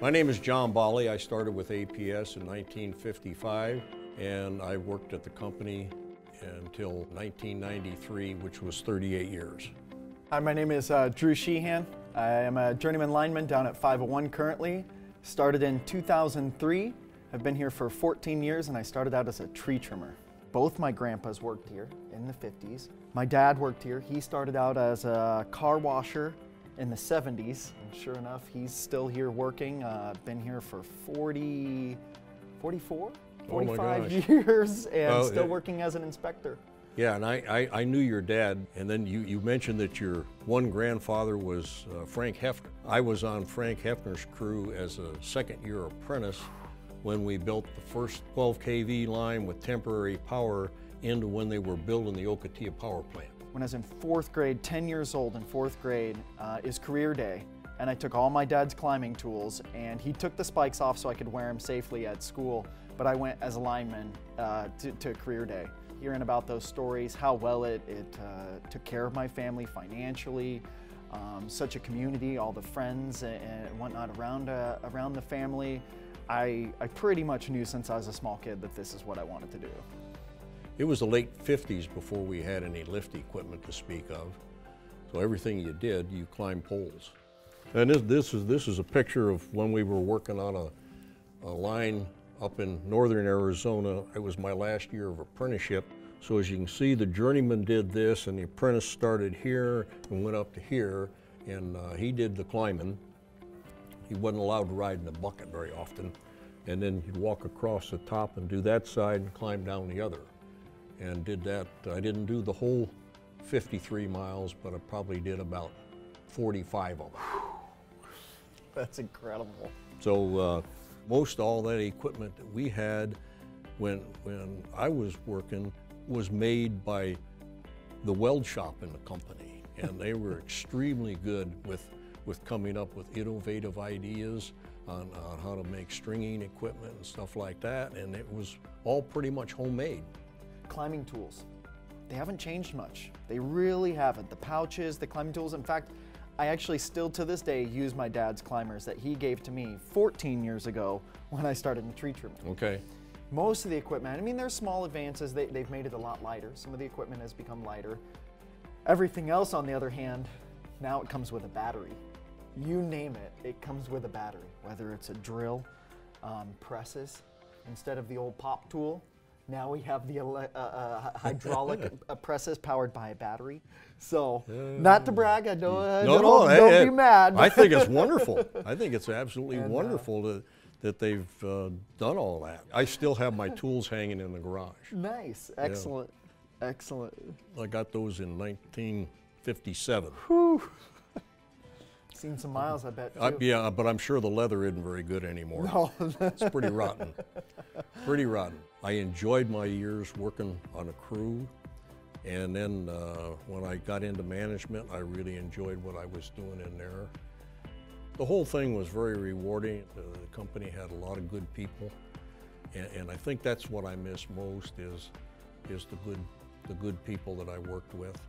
My name is John Bali. I started with APS in 1955 and I worked at the company until 1993, which was 38 years. Hi, my name is uh, Drew Sheehan. I am a journeyman lineman down at 501 currently. Started in 2003. I've been here for 14 years and I started out as a tree trimmer. Both my grandpas worked here in the 50s. My dad worked here. He started out as a car washer in the 70s. And sure enough, he's still here working. Uh, been here for 40, 44, Oh 45 gosh. years and still it- working as an inspector. Yeah, and I, I, I knew your dad, and then you, you mentioned that your one grandfather was uh, Frank Hefner. I was on Frank Hefner's crew as a second year apprentice when we built the first 12 kV line with temporary power into when they were building the Ocotillo power plant. When I was in fourth grade, 10 years old in fourth grade, uh, is career day. And I took all my dad's climbing tools and he took the spikes off so I could wear them safely at school. But I went as a lineman uh, to, to career day. Hearing about those stories, how well it, it uh, took care of my family financially, um, such a community, all the friends and, and whatnot around, uh, around the family. I, I pretty much knew since I was a small kid that this is what I wanted to do. It was the late 50s before we had any lift equipment to speak of. So everything you did, you climbed poles. And this, this, is, this is a picture of when we were working on a, a line up in northern Arizona. It was my last year of apprenticeship. So as you can see, the journeyman did this and the apprentice started here and went up to here and uh, he did the climbing. He wasn't allowed to ride in the bucket very often. And then he'd walk across the top and do that side and climb down the other. And did that, I didn't do the whole 53 miles, but I probably did about 45 of them. That's incredible. So uh, most all that equipment that we had when, when I was working was made by the weld shop in the company. And they were extremely good with, with coming up with innovative ideas on, on how to make stringing equipment and stuff like that. And it was all pretty much homemade. Climbing tools. They haven't changed much. They really haven't. The pouches, the climbing tools. In fact, I actually still to this day use my dad's climbers that he gave to me 14 years ago when I started in tree trimming. Okay. Most of the equipment, I mean, there's small advances. They, they've made it a lot lighter. Some of the equipment has become lighter. Everything else, on the other hand, now it comes with a battery. You name it, it comes with a battery. Whether it's a drill, um, presses, instead of the old pop tool, now we have the ele- uh, uh, hydraulic uh, presses powered by a battery. So, not to brag, I don't, uh, No, don't, no, don't I- be mad. I think it's wonderful. I think it's absolutely And, wonderful that, that they've uh, done all that. I still have my tools hanging in the garage. nice, excellent, excellent. I got those in 1957. Whew. Seen some miles, I bet. I, yeah, but I'm sure the leather isn't very good anymore. No, It's pretty rotten. Pretty rotten. I enjoyed my years working on a crew. And then uh, when I got into management, I really enjoyed what I was doing in there. The whole thing was very rewarding. The, the company had a lot of good people. And, and I think that's what I miss most is, is the, good, the good people that I worked with.